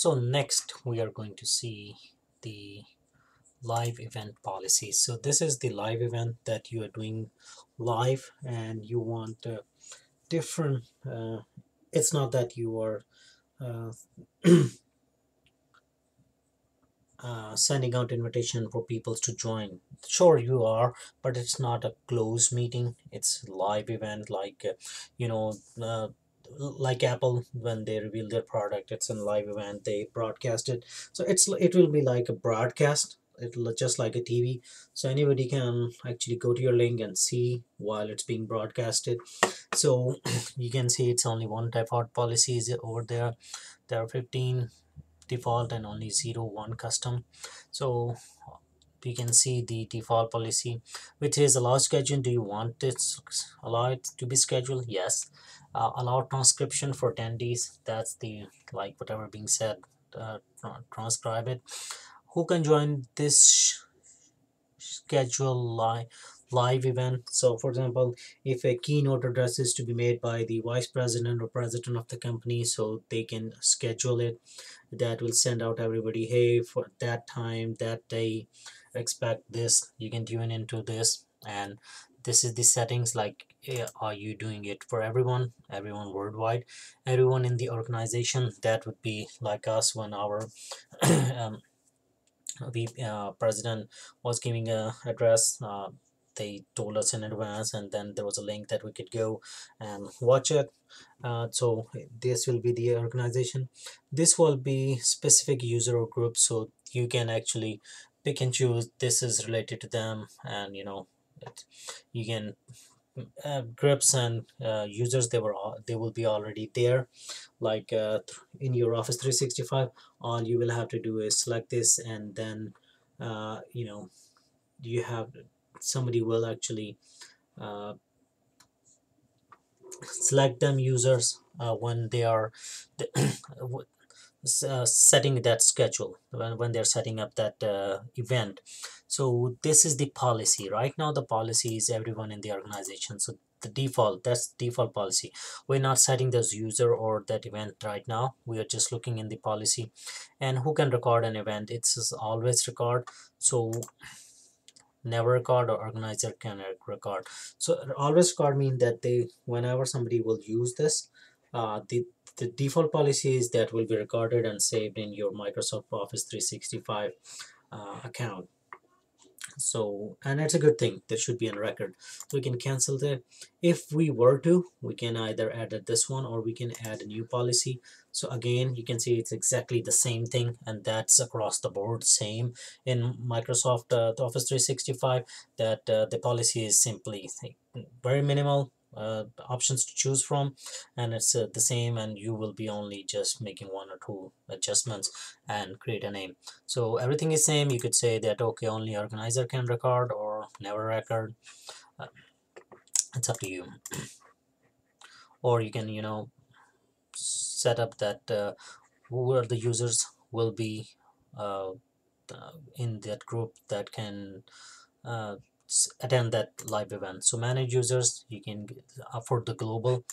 so next we are going to see the live event policy. So this is the live event that you are doing live and you want different uh, it's not that you are uh, uh, sending out invitation for people to join. Sure you are but it's not a closed meeting. It's live event like uh, you know uh, like apple when they reveal their product it's a live event they broadcast it. So it's it will be like a broadcast it'll just like a tv so anybody can actually go to your link and see while it's being broadcasted. So you can see it's only one default policy is over there. There are 15 default and only 0 1 custom. So we can see the default policy which is allow scheduling do you want this allow it to be scheduled? Yes. Uh, allow transcription for attendees that's the like whatever being said uh, transcribe it. Who can join this schedule live live event. So for example if a keynote address is to be made by the vice president or president of the company so they can schedule it. That will send out everybody hey for that time that day expect this. You can tune into this and this is the settings like are you doing it for everyone everyone worldwide everyone in the organization? That would be like us when our um, we uh, president was giving a address uh, they told us in advance and then there was a link that we could go and watch it. Uh, so this will be the organization. This will be specific user or group so you can actually pick and choose this is related to them and you know it, you can uh, groups and uh, users they were all, they will be already there. Like uh, in your office 365 all you will have to do is select this and then uh, you know you have somebody will actually uh, select them users uh, when they are uh, setting that schedule when, when they're setting up that uh, event. So this is the policy. Right now the policy is everyone in the organization. So the default that's default policy. We're not setting this user or that event right now. We are just looking in the policy. And who can record an event? It's always record. So never record or organizer can record. So always record mean that they whenever somebody will use this uh, the the default policies that will be recorded and saved in your Microsoft Office 365 uh, account. So and it's a good thing. There should be a record. We can cancel that if we were to we can either add this one or we can add a new policy. So again you can see it's exactly the same thing and that's across the board same in Microsoft uh, Office 365 that uh, the policy is simply very minimal uh, options to choose from and it's uh, the same and you will be only just making one or two adjustments and create a name. So everything is same. You could say that okay only organizer can record or never record. Uh, it's up to you. Or you can you know set up that uh, who are the users will be uh, in that group that can uh, attend that live event. So manage users you can uh, for the global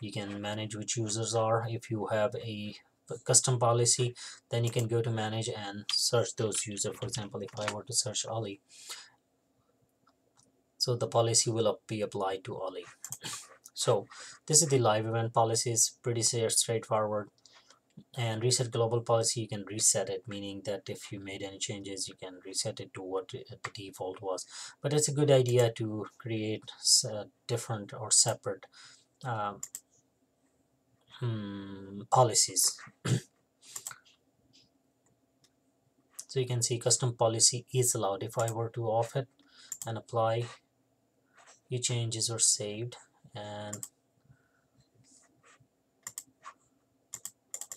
you can manage which users are. If you have a custom policy then you can go to manage and search those users. For example if I were to search Ali so the policy will be applied to Ali so this is the live event policies pretty straightforward and reset global policy you can reset it meaning that if you made any changes you can reset it to what the default was. But it's a good idea to create different or separate um, hmm, policies. So you can see custom policy is allowed. If I were to off it and apply your changes are saved and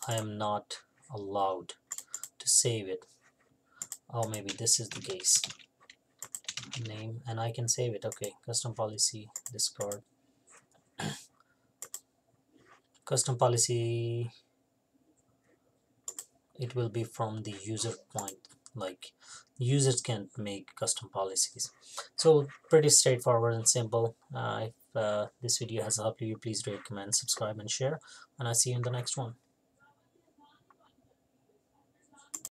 I am not allowed to save it. Oh maybe this is the case. Name and I can save it. Okay custom policy discard. Custom policy it will be from the user point. Like users can make custom policies. So pretty straightforward and simple. Uh, if uh, this video has helped you please rate comment subscribe and share. And I'll see you in the next one